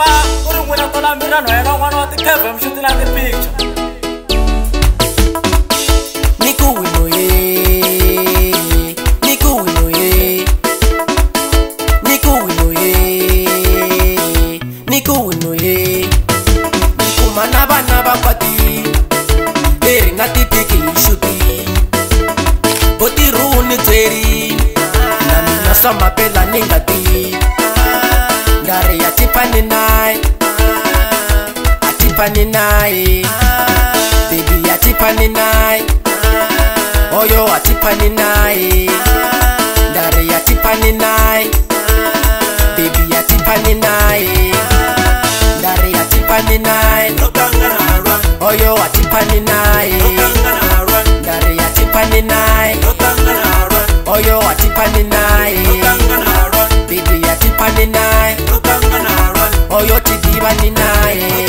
famba ku ri n'wina tola mina nhwela n'wana wa ti-tevem shutina ti-picture Só uma pela negativa. pani nai bebi ati pani nai oyo ati pani nai ndare ati pani nai bebi ati pani nai ndare ati pani nai oyo ati pani nai ndare ati pani nai oyo ati pani nai bebi ati pani nai oyo tidiba ni nai.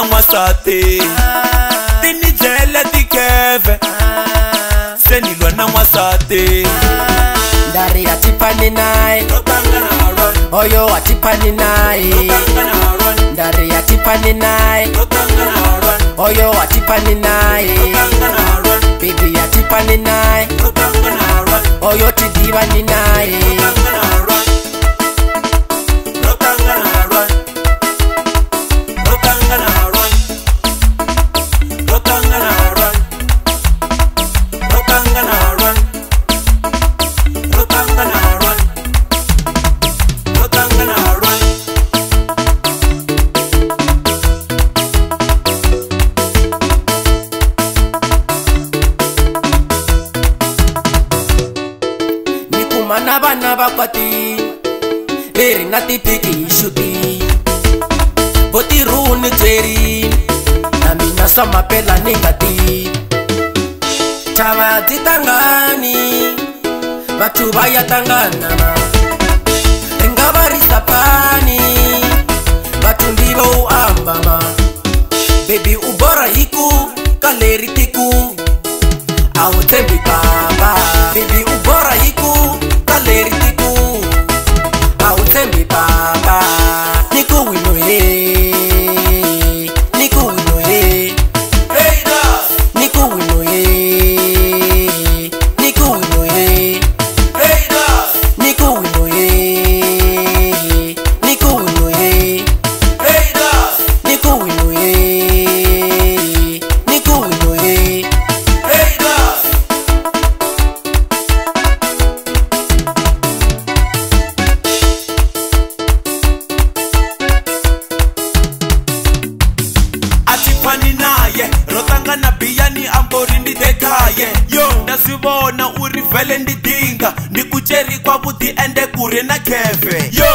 na n'wansati ah. ti ni jele tikeve ah. se ni lwa na n'wansati ndarira tipani naye oyo wa tipani naye ndarira tipani naye oyo wa tipani naye bibi ya tipani naye oyo tidivani na na vana vakwati veri na tipiki hi xuti vo tiruni byerini na mina swa mapela ni nga ti chava dzi tangani vathu va ya tangana ri nga va ri sapani vathu ndivo u ambama bebi u ye yo nda swi vona u ri vhele ndi dinga ndi ku cerikwa vuti ende ku ri na keve yo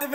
Dividend.